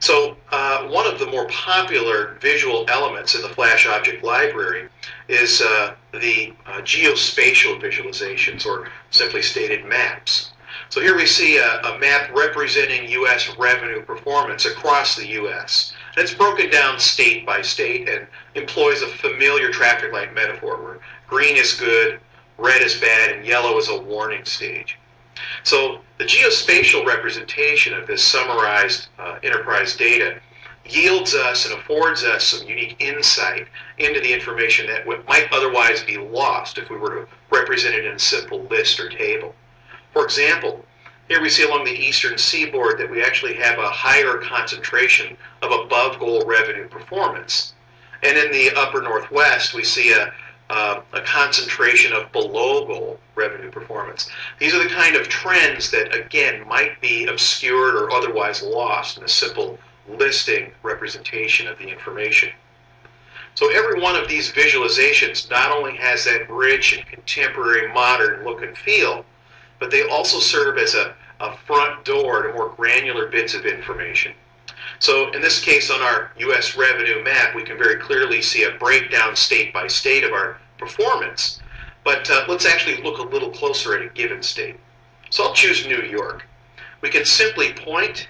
So uh, one of the more popular visual elements in the Flash Object Library is uh, the uh, geospatial visualizations, or simply stated maps. So here we see a, a, map representing U.S. revenue performance across the U.S. And it's broken down state by state and employs a familiar traffic light metaphor where green is good, red is bad, and yellow is a warning stage. So the geospatial representation of this summarized uh, enterprise data yields us and affords us some unique insight into the information that might otherwise be lost if we were to represent it in a simple list or table. For example, here we see along the eastern seaboard that we actually have a higher concentration of above goal revenue performance. And in the upper northwest, we see a, uh, a concentration of below goal revenue performance. These are the kind of trends that, again, might be obscured or otherwise lost in a simple listing representation of the information. So every one of these visualizations not only has that rich and contemporary modern look and feel, but they also serve as a, a front door to more granular bits of information. So in this case on our U.S. revenue map, we can very clearly see a breakdown state by state of our performance. But uh, let's actually look a little closer at a given state. So I'll choose New York. We can simply point,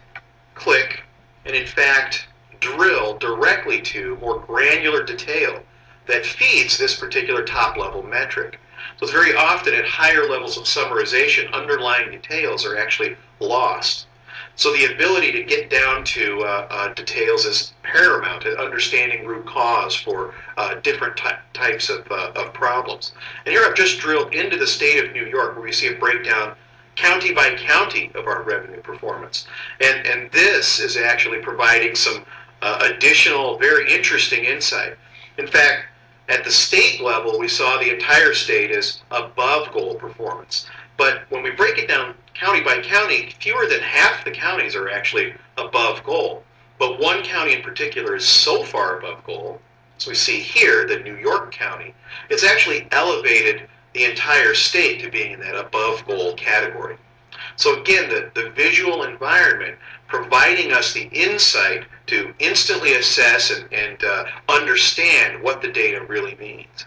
click, and in fact drill directly to more granular detail that feeds this particular top-level metric. So it's very often at higher levels of summarization, underlying details are actually lost. So the ability to get down to uh, uh, details is paramount in understanding root cause for uh, different ty types of, uh, of problems. And here I've just drilled into the state of New York where we see a breakdown county by county of our revenue performance. And, and this is actually providing some uh, additional, very interesting insight. In fact, at the state level, we saw the entire state as above goal performance. But when we break it down county by county, fewer than half the counties are actually above goal. But one county in particular is so far above goal, so we see here that New York County, it's actually elevated the entire state to being in that above goal category. So again, the, the visual environment providing us the insight to instantly assess and, and uh, understand what the data really means.